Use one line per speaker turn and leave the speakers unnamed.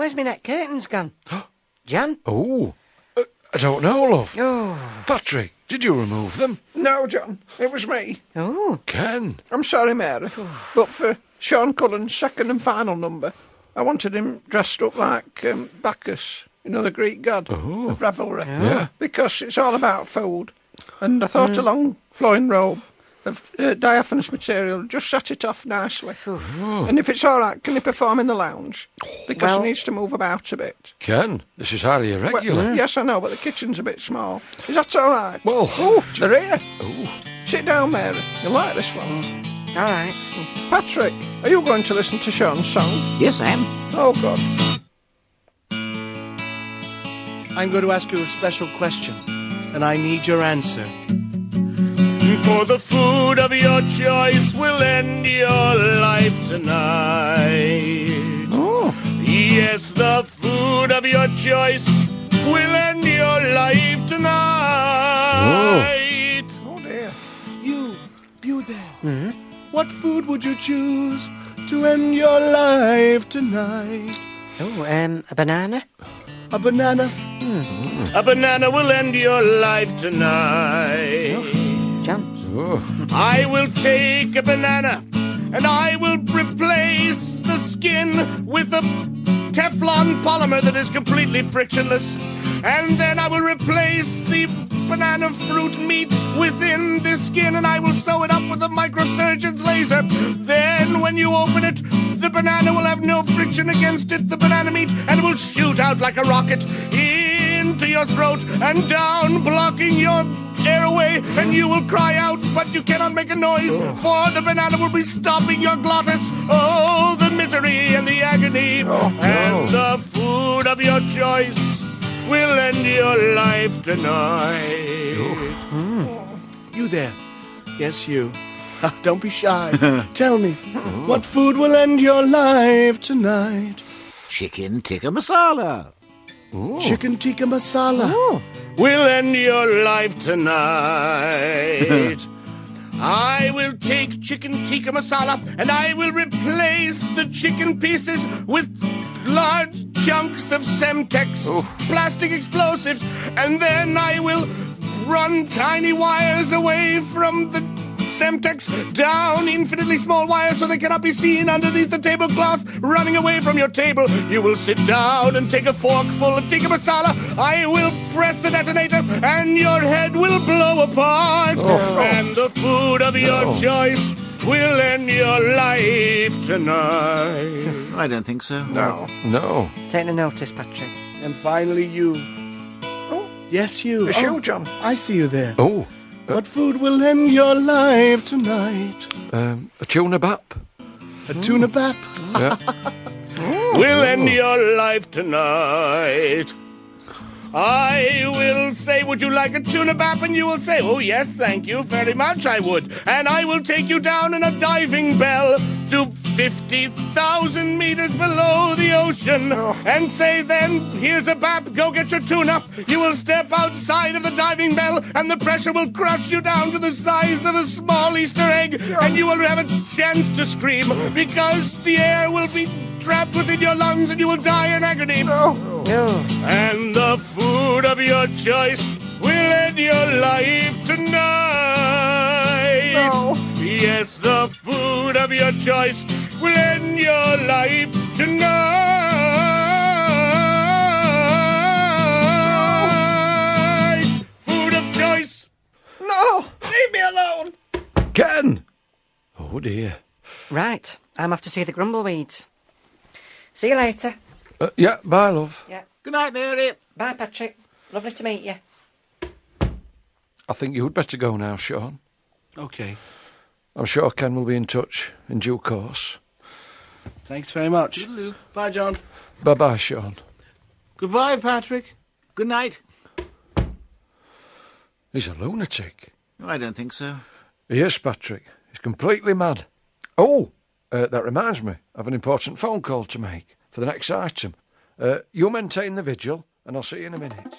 Where's my net curtains gone? Jan?
Oh, uh, I don't know, love.
Oh.
Patrick, did you remove them?
No, John, it was me.
Oh.
Ken.
I'm sorry, Mary, but for Seán Cullen's second and final number, I wanted him dressed up like um, Bacchus, you know, the Greek god of revelry.
Yeah.
Because it's all about food. And I thought a long flowing robe of uh, diaphanous material just set it off nicely. And if it's all right, can he perform in the lounge? Because
Well-
he needs to move about a bit.
Can? this is highly
Well,
irregular.
yes, I know, but the kitchen's a bit small. Is that all right?
Well-
oh, they're here. Sit down, Mary. You'll like this one.
All right.
Patrick, are you going to listen to Seán's song?
Yes, I am.
Oh, God.
I'm going to ask you a special question, and I need your answer.
For the food of your choice will end your life tonight.
Oh,
Yes, the food of your choice will end your life tonight.
oh dear.
You, you there. What food would you choose to end your life tonight?
Oh, um, a banana?
A banana?
A banana will end your life tonight.
Jan?
I will take a banana and I will replace the skin with a Teflon polymer that is completely frictionless. And then I will replace the banana fruit meat within the skin and I will sew it up with a microsurgeon's laser. Then when you open it, the banana will have no friction against it, the banana meat, and will shoot out like a rocket into your throat and down, blocking your airway, and you will cry out, but you cannot make a noise, for the banana will be stopping your glottis. Oh, the misery and the agony, oh, and the food of your choice will end your life tonight. Hmm.
You there. Yes, you. Ah, don't be shy. Tell me, oh. what food will end your life tonight?
Chicken tikka masala.
Chicken tikka masala.
Will end your life tonight. I will take chicken tikka masala and I will replace the chicken pieces with large chunks of Semtex plastic explosives, and then I will run tiny wires away from the Semtex down infinitely small wires so they cannot be seen underneath the tablecloth running away from your table. You will sit down and take a forkful of tikka masala. I will press the detonator and your head will blow apart. Oh. And the food of your oh. choice will end your life tonight.
I don't think so.
No.
no.
Take no notice, Patrick.
And finally, you. Oh. Yes, you.
It's
Oh,
you, John.
I see you there.
Oh,
What food will end your life tonight?
um, a tuna bap.
A tuna bap?
Yeah.
will end your life tonight. I will say, Would you like a tuna bap? And you will say, Oh, yes, thank you very much, I would. And I will take you down in a diving bell to 50,000 meters below the ocean oh. and say, Then, here's a bap, go get your tuna. You will step outside of the diving bell, and the pressure will crush you down to the size of a small Easter egg, and you will have a chance to scream because the air will be trapped within your lungs and you will die in agony.
No.
And the food of your choice will end your life tonight.
No.
Yes, the food of your choice will end your life tonight. Food of choice.
No! Leave me alone!
Ken! Oh dear.
Right. I'm off to see the grumbleweeds. See you later.
Uh, yeah, bye, love.
Yeah.
Good night, Mary.
Bye, Patrick. Lovely to meet you.
I think you'd better go now, Seán.
Okay.
I'm sure Ken will be in touch in due course.
Thanks very much. Bye, John.
Bye bye, Seán.
Goodbye, Patrick.
Good night.
He's a lunatic.
I don't think so.
He is, Patrick. He's completely mad. Oh, uh, that reminds me. I have an important phone call to make for the next item. Uh, you maintain the vigil, and I'll see you in a minute.